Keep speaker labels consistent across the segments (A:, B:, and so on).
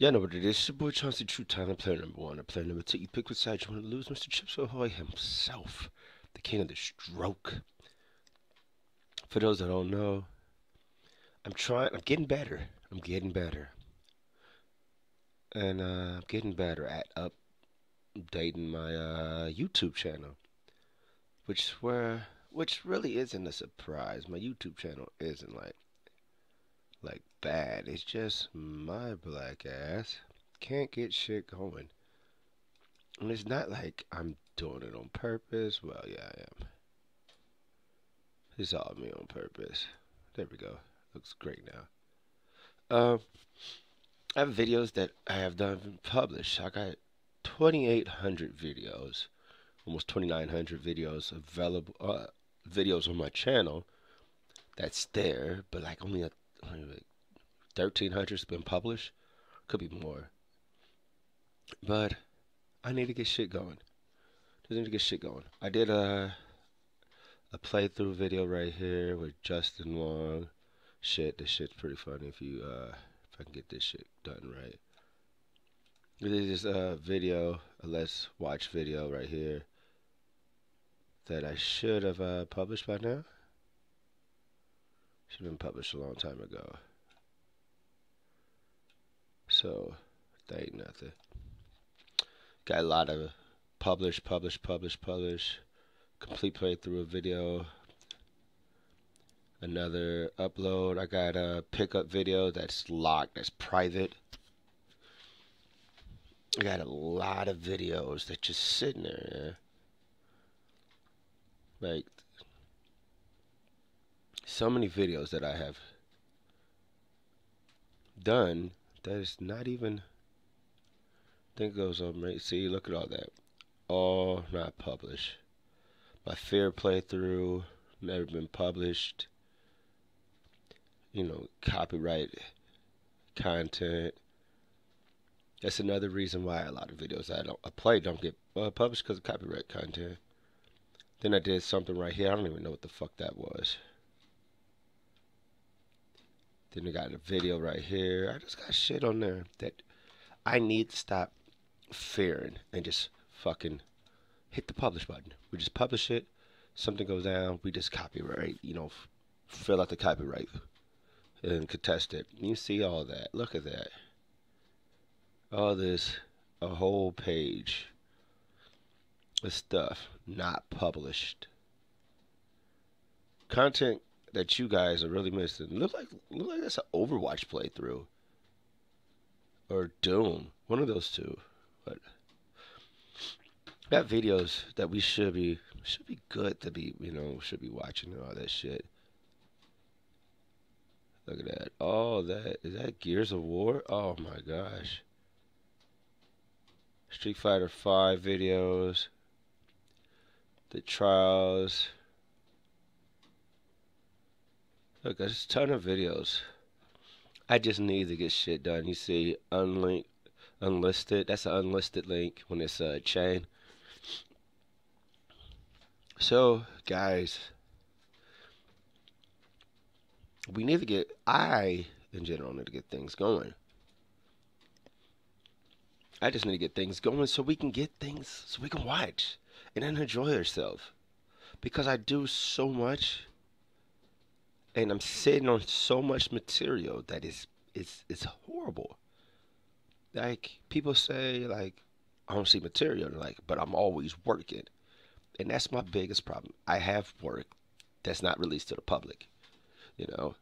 A: Yeah, no, but it is your boy Chauncy TRU Talon, player number one. Player number two, you pick which side you want to lose. Mr. Chips Ahoy himself, the king of the stroke. For those that don't know, I'm trying, I'm getting better. I'm getting better. And uh, I'm getting better at updating my uh, YouTube channel. Which where which really isn't a surprise. My YouTube channel isn't like bad. It's just my black ass can't get shit going. And it's not like I'm doing it on purpose. Well, yeah, I am. It's all me on purpose. There we go. Looks great now. Um, I have videos that I have done published. I got 2,800 videos, almost 2,900 videos available. Uh, videos on my channel that's there, but like only a like 1300's been published. Could be more. But I need to get shit going. I need to get shit going. I did a a playthrough video right here with Justin Long. Shit, this shit's pretty funny if you uh if I can get this shit done right. This is a video, a let's watch video right here that I should have uh, published by now. Should have been published a long time ago. So, that ain't nothing. Got a lot of publish, publish, publish, publish. Complete playthrough of video. Another upload. I got a pickup video that's locked, that's private. I got a lot of videos that just sitting there. Like so many videos that I have done that is not even think goes on right? See look at all that. All not published. My fair playthrough never been published. You know copyright content. That's another reason why a lot of videos I don't I play don't get uh, published because of copyright content. Then I did something right here. I don't even know what the fuck that was. Then I got a video right here. I just got shit on there that I need to stop fearing and just fucking hit the publish button. We just publish it. Something goes down. We just copyright, you know, fill out the copyright and contest it. You see all that. Look at that. All this, a whole page of stuff not published. Content that you guys are really missing. Look like look like that's an Overwatch playthrough. Or Doom. One of those two. But got videos that we should be should be good to be, you know, should be watching and all that shit. Look at that. Oh, that is that Gears of War? Oh my gosh. Street Fighter 5 videos the trials. Look, there's a ton of videos. I just need to get shit done. You see, unlink, unlisted. That's an unlisted link when it's a chain. So, guys, we need to get. I, in general, need to get things going. I just need to get things going so we can get things so we can watch and then enjoy ourselves. Because I do so much and I'm sitting on so much material that is it's it's horrible. Like people say like I don't see material like but I'm always working. And that's my mm-hmm. biggest problem. I have work that's not released to the public. You know.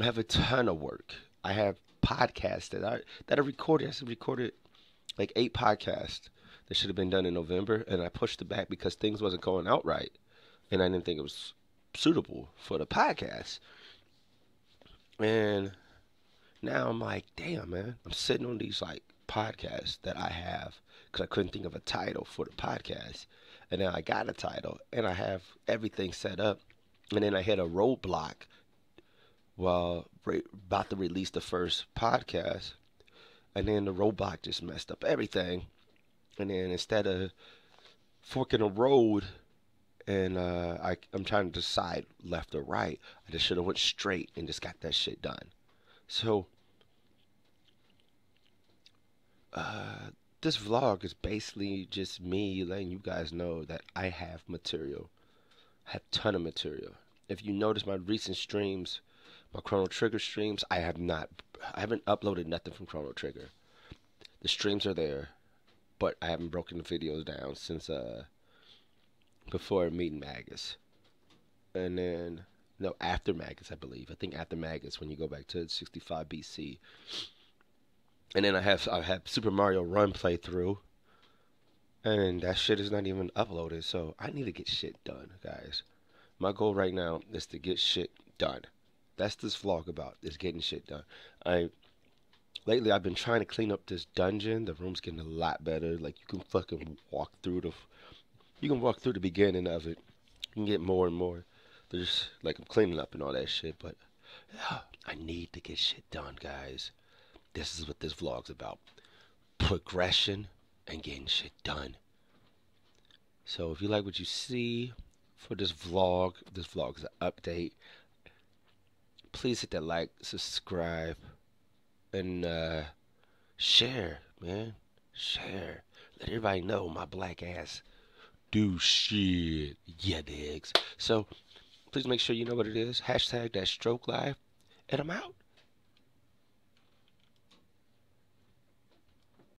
A: I have a ton of work. I have podcasts that I that I recorded. I recorded like eight podcasts that should have been done in November, and I pushed it back because things wasn't going out right, and I didn't think it was suitable for the podcast. And now I'm like, damn, man, I'm sitting on these like podcasts that I have because I couldn't think of a title for the podcast, and now I got a title, and I have everything set up, and then I hit a roadblock while re- about to release the first podcast, and then the roadblock just messed up everything. And then instead of forking a road and uh, I, I'm trying to decide left or right, I just should have went straight and just got that shit done. So uh, this vlog is basically just me letting you guys know that I have material. I have ton of material. If you notice my recent streams, my Chrono Trigger streams, I have not, I haven't uploaded nothing from Chrono Trigger. The streams are there, but I haven't broken the videos down since uh before meeting Magus, and then no after Magus, I believe. I think after Magus when you go back to 65 BC, and then I have I have Super Mario Run playthrough, and that shit is not even uploaded. So I need to get shit done, guys. My goal right now is to get shit done. That's this vlog about, is getting shit done. I lately I've been trying to clean up this dungeon. The room's getting a lot better. Like you can fucking walk through the you can walk through the beginning of it. You can get more and more. There's like I'm cleaning up and all that shit, but yeah, I need to get shit done, guys. This is what this vlog's about. Progression and getting shit done. So if you like what you see for this vlog, this vlog is an update. Please hit that like, subscribe, and uh, share, man. Share. Let everybody know my black ass do shit. Yeah, digs. So please make sure you know what it is. Hashtag datSTROKElife. And I'm out.